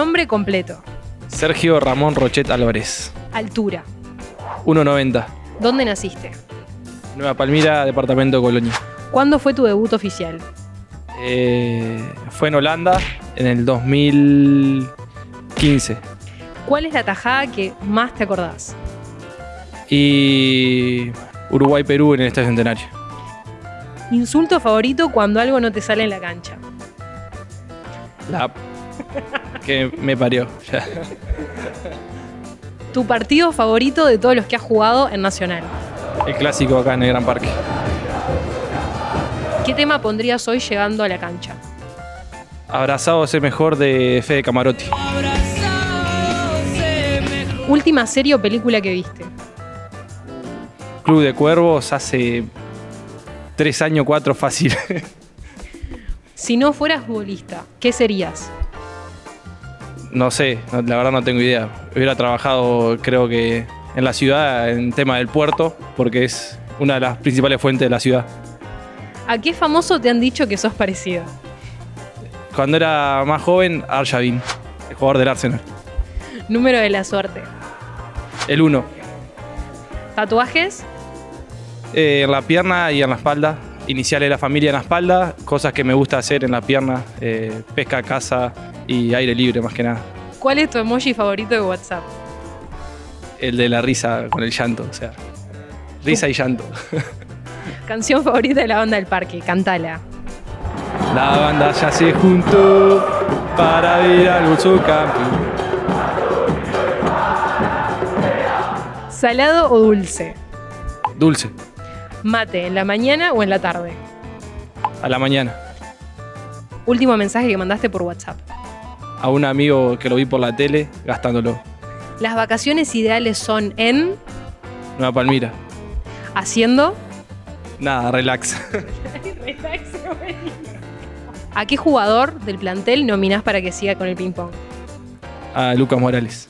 Nombre completo. Sergio Ramón Rochet Álvarez. Altura. 1.90. ¿Dónde naciste? Nueva Palmira, departamento de Colonia. ¿Cuándo fue tu debut oficial? Eh, fue en Holanda en el 2015. ¿Cuál es la tajada que más te acordás? Y Uruguay-Perú en el Estadio Centenario. Insulto favorito cuando algo no te sale en la cancha. La que me parió. ya. Tu partido favorito de todos los que has jugado en Nacional. El clásico acá en el Gran Parque. ¿Qué tema pondrías hoy llegando a la cancha? Abrazado es el mejor de Fede Camarotti. Última serie o película que viste. Club de Cuervos hace tres años, cuatro fácil. Si no fueras futbolista, ¿qué serías? No sé, no- la verdad no tengo idea. Hubiera trabajado, creo que en la ciudad, en tema del puerto, porque es una de las principales fuentes de la ciudad. ¿A qué famoso te han dicho que sos parecido? Cuando era más joven, Arjavin, el jugador del Arsenal. Número de la suerte. El uno. ¿Tatuajes? Eh, en la pierna y en la espalda. Iniciales de la familia en la espalda, cosas que me gusta hacer en la pierna, eh, pesca, caza y aire libre más que nada. ¿Cuál es tu emoji favorito de WhatsApp? El de la risa con el llanto, o sea, risa y llanto. Canción favorita de la banda del parque, cantala. La banda ya se juntó para ir al Campeón. ¿Salado o dulce? Dulce, ¿Mate en la mañana o en la tarde? a la mañana. Último mensaje que mandaste por WhatsApp. A un amigo que lo vi por la tele gastándolo. Las vacaciones ideales son en, Nueva Palmira. haciendo. Nada, relax. ¿A qué jugador del plantel nominás para que siga con el ping-pong? A Lucas Morales.